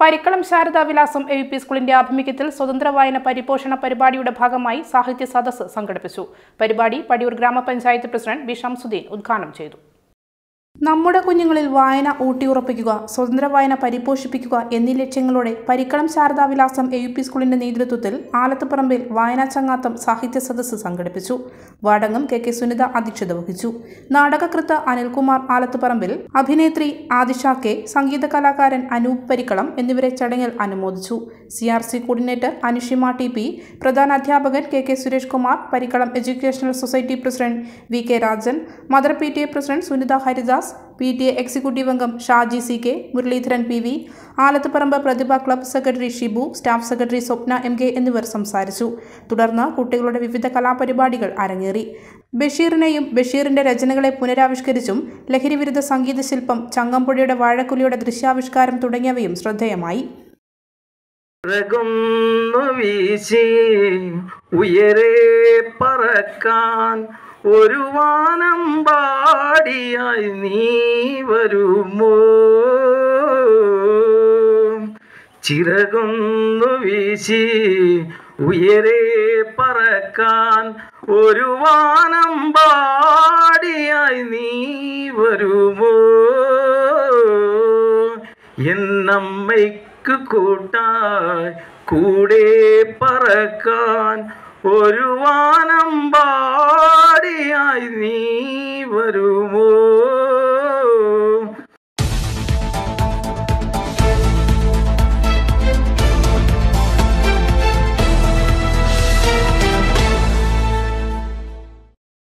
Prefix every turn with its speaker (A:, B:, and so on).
A: പരിക്കളം ശാരദാ വിലാസം A P സ്കൂളിന്റെ ആഭിമുഖ്യത്തിൽ സ്വതന്ത്ര വായന പരിപോഷണ പരിപാടിയുടെ ഭാഗമായി സാഹിത്യ സദസ്സ് സംഘടിപ്പിച്ചു. പരിപാടി പടിയൂർ ഗ്രാമപഞ്ചായത്ത് പ്രസിഡന്റ് ബി ഷംസുദ്ദീൻ ഉദ്ഘാടനം ചെയ്തു. നമ്മുടെ കുഞ്ഞുങ്ങളിൽ വായന ഊട്ടിയുറപ്പിക്കുക സ്വതന്ത്ര വായന പരിപോഷിപ്പിക്കുക എന്നീ ലക്ഷ്യങ്ങളോടെ Parikkalam Sharadavilasam A U P സ്കൂളിന്റെ നേതൃത്വത്തിൽ ആലത്തുപറമ്പിൽ വായനാ ചങ്ങാത്തം സാഹിത്യ സദസ്സ് സംഘടിപ്പിച്ചു. വടങ്ങും കെ കെ സുനിത അധ്യക്ഷത വഹിച്ചു. നാടകകൃത്ത് അനിൽകുമാർ ആലത്തുപറമ്പിൽ അഭിനേത്രി ആദിഷ കെ സംഗീത കലാകാരൻ അനൂപ് പരിക്കളം എന്നിവരെ ചടങ്ങിൽ അനുമോദിച്ചു. C R C coordinator Anushima T P പ്രധാന അധ്യാപകൻ K K Suresh Kumar Parikkalam educational society president V K Rajan mother P T A president Sunitha Haridas P T A executive അംഗം Shaji C K Muraleedharan P V Alathuparamb Prathibha club secretary Shibu staff secretary Swapna M K എന്നിവർ സംസാരിച്ചു. തുടർന്ന് കുട്ടികളുടെ വിവിധ കലാപരിപാടികൾ അരങ്ങേറി. ബഷീറിനെയും ബഷീറിന്റെ രചനകളെ പുനരാവിഷ്കരിച്ചും ലഹരിവിരുദ്ധ സംഗീത ശില്പം ചങ്ങമ്പുഴയുടെ വാഴക്കുലിയുടെ ദൃശ്യാവിഷ്കാരം തുടങ്ങിയവയും ശ്രദ്ധേയമായി.
B: ഉയരെ പറക്കാൻ ഒരു വാനം പാടിയായി നീ. വരുമോ? ചിറകൊന്നു വീശി ഉയരെ പറക്കാൻ ഒരു വാനം പാടിയായി നീ വരുമോ? എന്നമ്മയ്ക്ക് കൂട്ടായി കൂടെ പറക്കാൻ ഒരു വാനം പാടിയായി നീ വരുമോ?